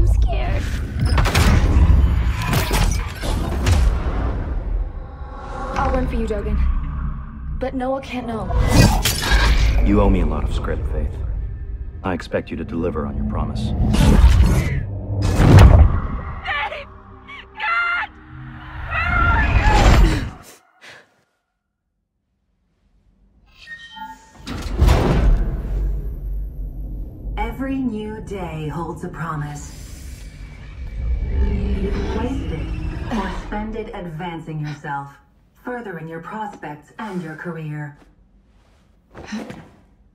I'm scared. I'll run for you, Dogen. But Noah can't know. You owe me a lot of script, Faith. I expect you to deliver on your promise. Every new day holds a promise. Spend it advancing yourself, furthering your prospects and your career.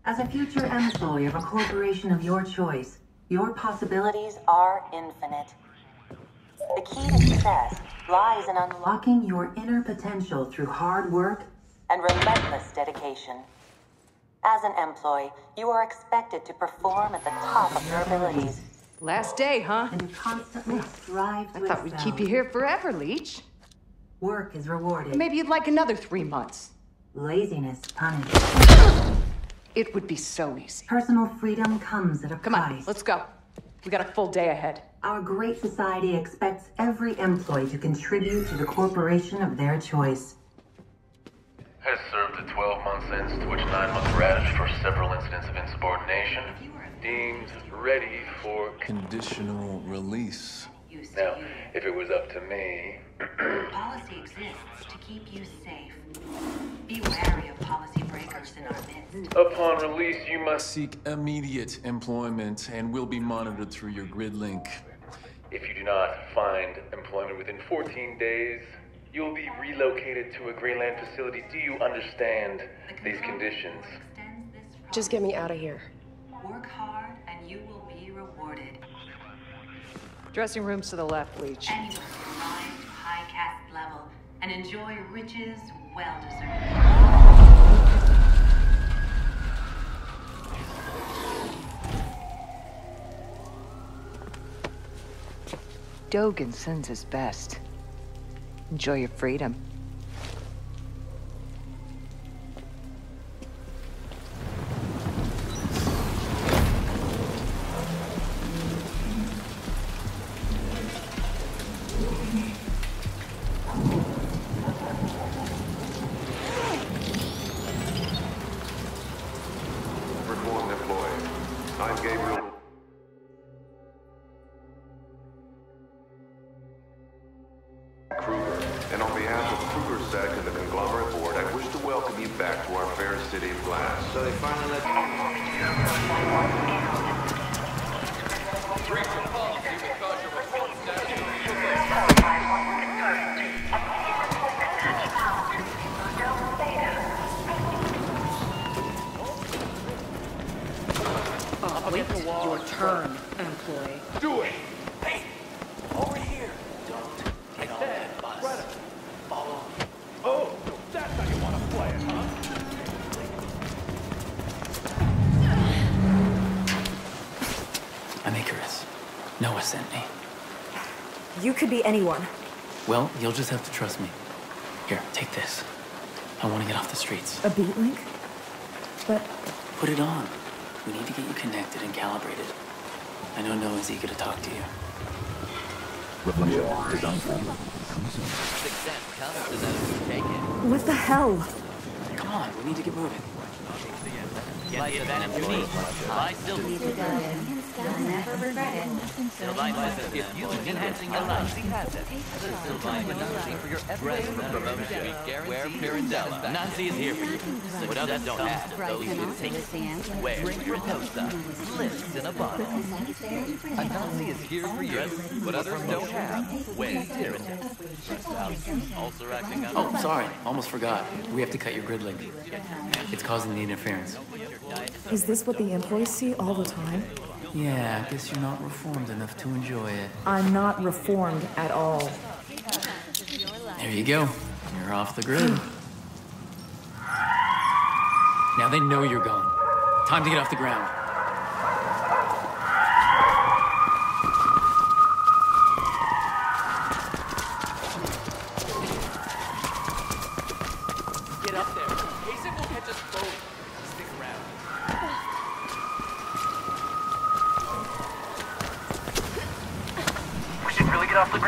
As a future employee of a corporation of your choice, your possibilities are infinite. The key to success lies in unlocking your inner potential through hard work and relentless dedication. As an employee, you are expected to perform at the top of your abilities Last day, huh? and to constantly strive to I thought we'd excel. keep you here forever, Leech. Work is rewarded. Maybe you'd like another three months. Laziness punished. It would be so easy. Personal freedom comes at a Come on, let's go. We got a full day ahead. Our great society expects every employee to contribute to the corporation of their choice. Has served a 12-month sentence to which nine-month radish for several incidents of insubordination. Deemed ready for... Conditional release. Now, if it was up to me... Policy exists to keep you safe. Be wary of policy breakers in our midst. Upon release, you must... Seek immediate employment and will be monitored through your grid link. If you do not find employment within 14 days, you'll be relocated to a Greenland facility. Do you understand these conditions? Just get me out of here. Work hard and you will be rewarded. Dressing rooms to the left, Leech. Anyone can rise to high caste level and enjoy riches well deserved. Dogen sends his best. Enjoy your freedom. Finally let You could be anyone. Well, you'll just have to trust me. Here, take this. I want to get off the streets. A B-link? But Put it on. We need to get you connected and calibrated. I know Noah's eager to talk to you. what the hell? Come on, we need to get moving. Life of an employee. Lie still. You enhancing your life, Silvine Nancy for everyday promotion. Is here for you. What others don't have, those think. Wear your toaster. Bliss in a bottle. A Nancy is here for you. What others don't have. Acting on. Oh, sorry. Almost forgot. We have to cut your grid link. It's causing the interference. Is this what the employees see all the time? Yeah, I guess you're not reformed enough to enjoy it. I'm not reformed at all. There you go. You're off the grid. now they know you're gone. Time to get off the ground.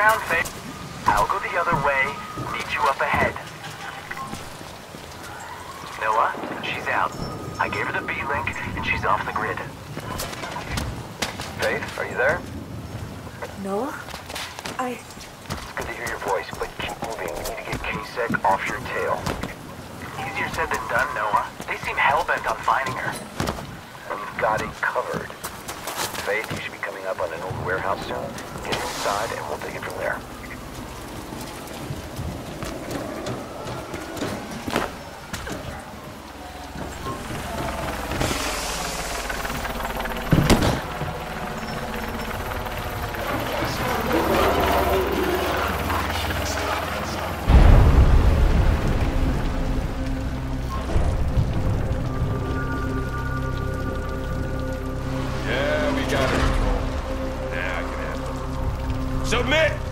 Really get off the ground, Faith. I'll go the other way, meet you up ahead. Noah, she's out. I gave her the B-link, and she's off the grid. Faith, are you there? Noah? I... It's Good to hear your voice, but keep moving. We need to get K-Sec off your tail. Easier said than done, Noah. They seem hell-bent on finding her. We've got it covered. Faith, you should be coming up on an old warehouse soon. Get inside and we'll take it from there. Yeah, we got it Submit!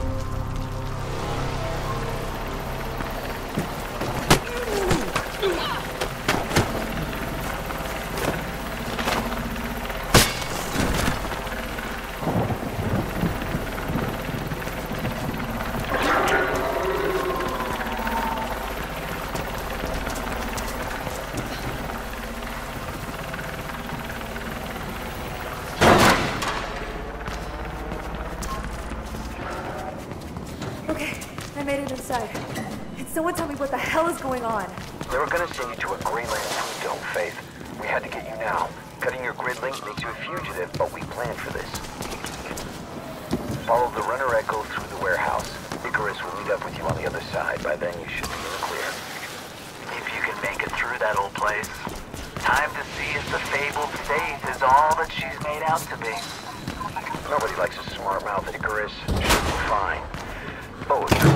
Can someone tell me what the hell is going on? They were gonna send you to a Greyland food dome, Faith. We had to get you now. Cutting your grid link makes you a fugitive, but we planned for this. Follow the runner echo through the warehouse. Icarus will meet up with you on the other side. By then, you should be in the clear. If you can make it through that old place. Time to see if the fabled Faith is all that she's made out to be. Nobody likes a smart mouth, Icarus. Should be fine. Oh,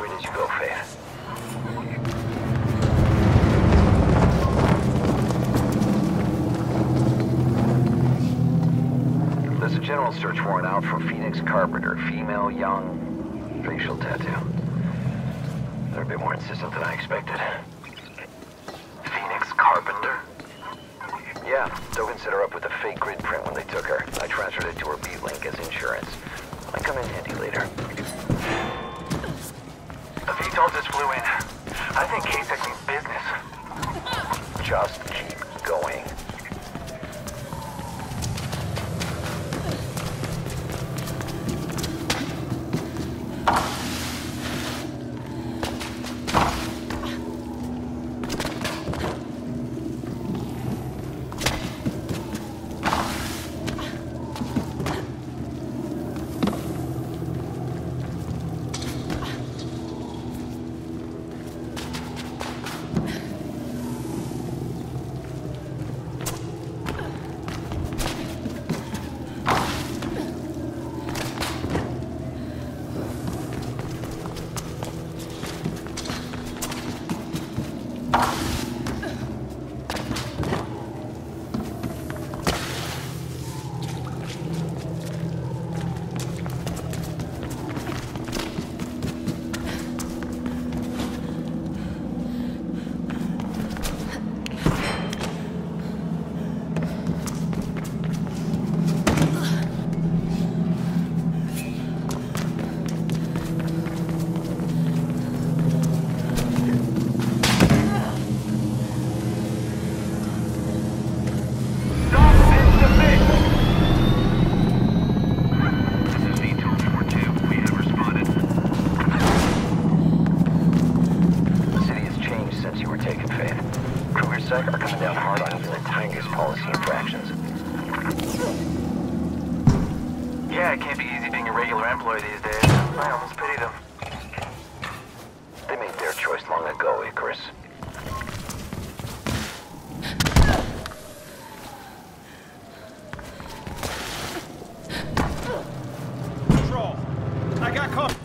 as you go, Faith. There's a general search warrant out for Phoenix Carpenter, female, young, facial tattoo. They're a bit more insistent than I expected. Phoenix Carpenter? Yeah, Dogen set her up with a fake grid print when they took her. I transferred it to her B-Link as insurance. Might come in handy later. The VTOL just flew in. I think K-Sec means business. Just keep going. it can't be easy being a regular employee these days. I almost pity them. They made their choice long ago, Icarus. Control. I got caught.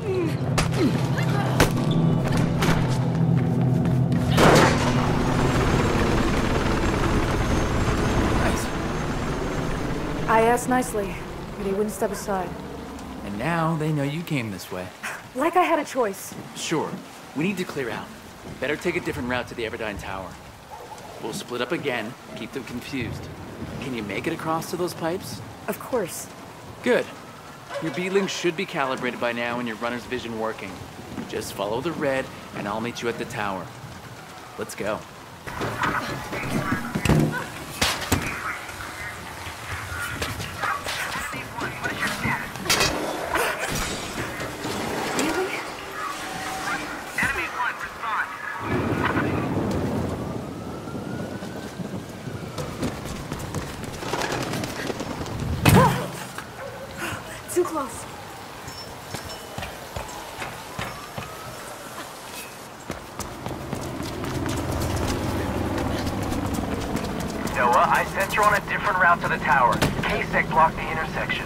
I asked nicely but he wouldn't step aside. And now they know you came this way. Like I had a choice. Sure, we need to clear out. Better take a different route to the Everdine Tower. We'll split up again, keep them confused. Can you make it across to those pipes? Of course. Good. Your B-link should be calibrated by now and your runner's vision working. Just follow the red, and I'll meet you at the tower. Let's go. Too close. Noah, I sent you on a different route to the tower. KSEC blocked the intersection.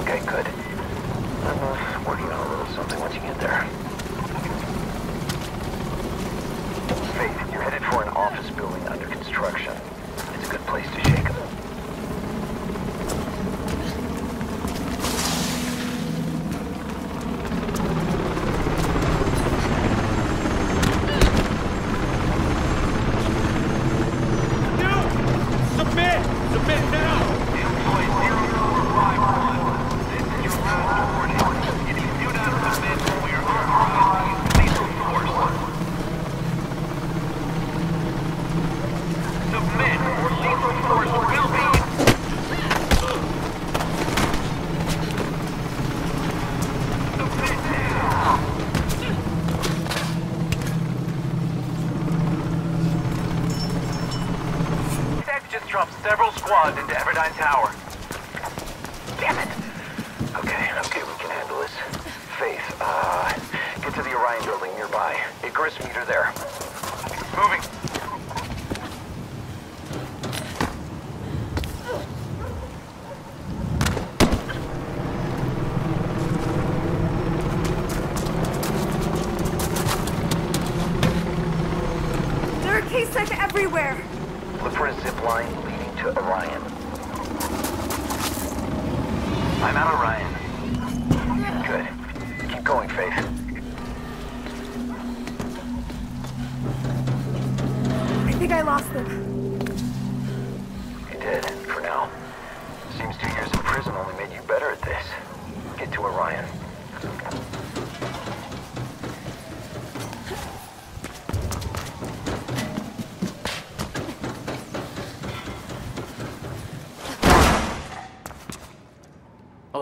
Okay, good. I'm uh, working on a little something once you get there. Faith, you're headed for an office building under construction. It's a good place to shake 'em. Submit! Submit now! Submit, or lethal force will be... Tech just dropped several squads into Everdine Tower. Damn it. Okay, okay, we can handle this. Faith, uh, get to the Orion building nearby. Icarus, meet her there. Moving.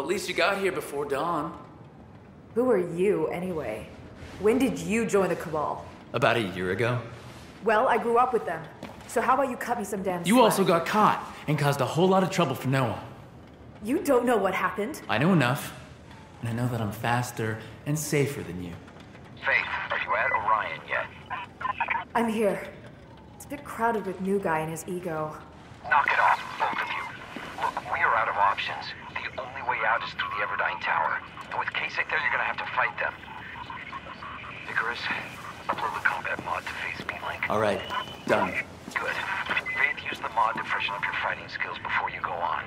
At least you got here before dawn. Who are you, anyway? When did you join the Cabal? About a year ago. Well, I grew up with them. So how about you cut me some damn You slack? also got caught and caused a whole lot of trouble for Noah. You don't know what happened. I know enough, and I know that I'm faster and safer than you. Faith, are you at Orion yet? I'm here. It's a bit crowded with new guy and his ego. Knock it off, both of you. Look, we are out of options. The only way out is through the Everdine Tower. And with K-Sec there, you're gonna have to fight them. Icarus, upload the combat mod to Faith's B-Link. All right, done. Good. Faith, use the mod to freshen up your fighting skills before you go on.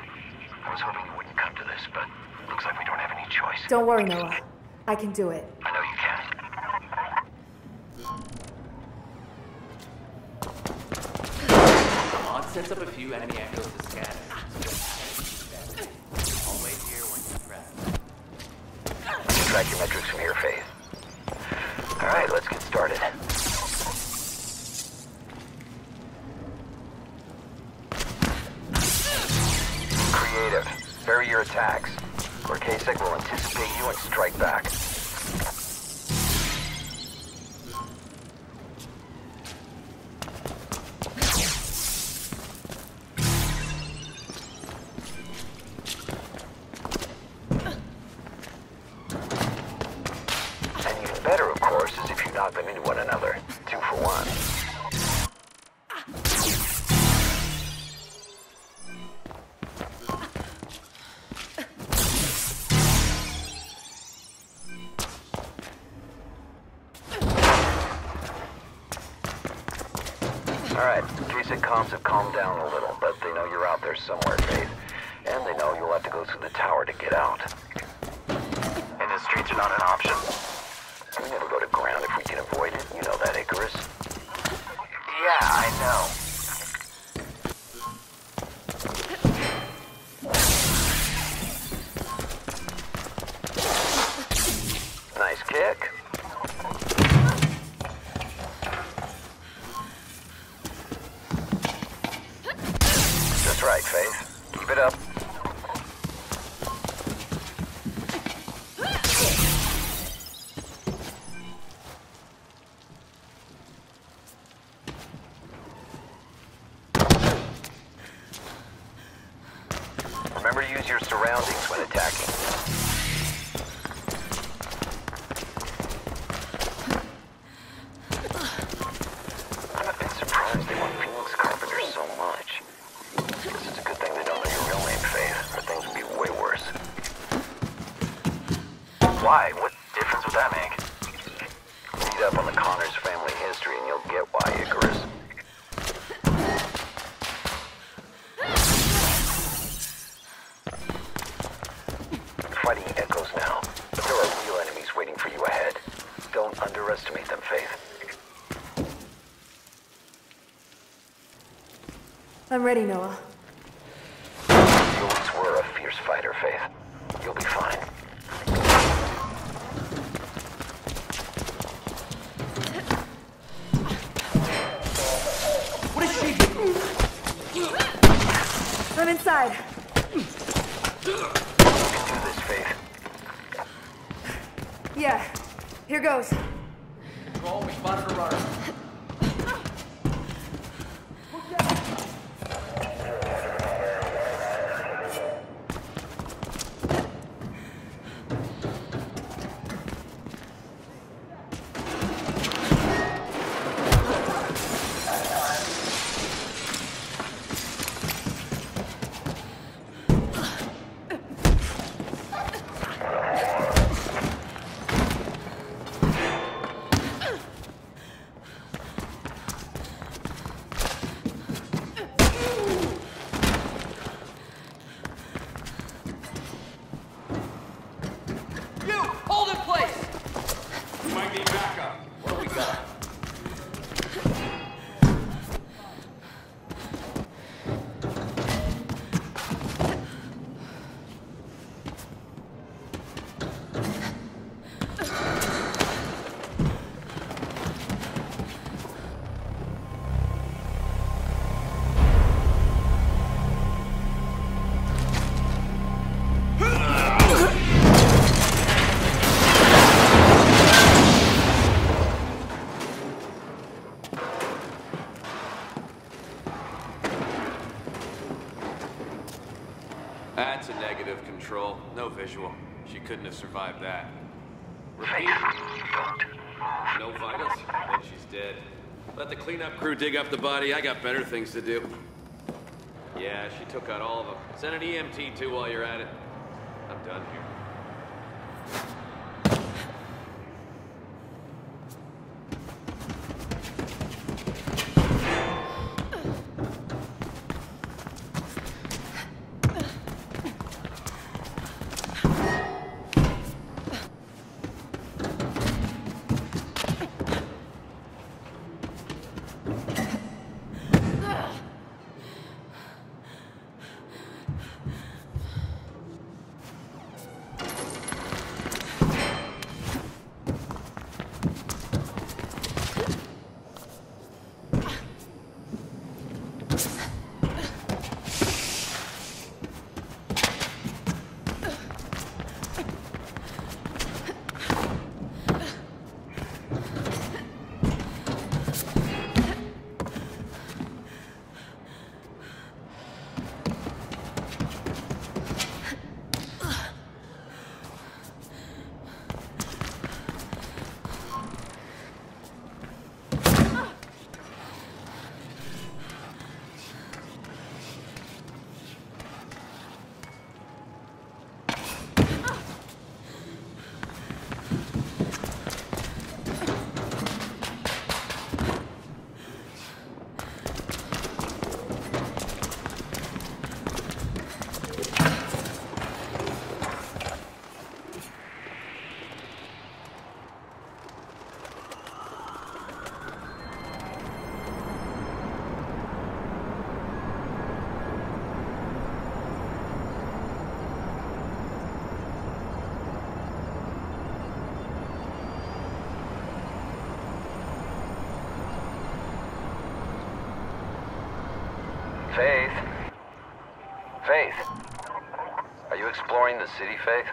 I was hoping you wouldn't come to this, but looks like we don't have any choice. Don't worry, Noah. I can do it. I know you can. Mod sets up a few enemy echoes to scatter. Track your metrics from here, Faith. All right, let's get started. Creative. Vary your attacks. Or K-Sec will anticipate you and strike back. All right, K-Sec comms have calmed down a little, but they know you're out there somewhere, Faith. And they know you'll have to go through the tower to get out. And the streets are not an option. We never go to ground if we can avoid it. You know that, Icarus? Yeah, I know. Just. Keep it up. Why? What difference would that make? Read up on the Connors family history and you'll get why, Icarus. Fighting echoes now, but there are real enemies waiting for you ahead. Don't underestimate them, Faith. I'm ready, Noah. Inside. Yeah. Here goes. Control. No visual. She couldn't have survived that. Repeat. No vitals? Then she's dead. Let the cleanup crew dig up the body. I got better things to do. Yeah, she took out all of them. Send an EMT too while you're at it. I'm done here. The city, Faith?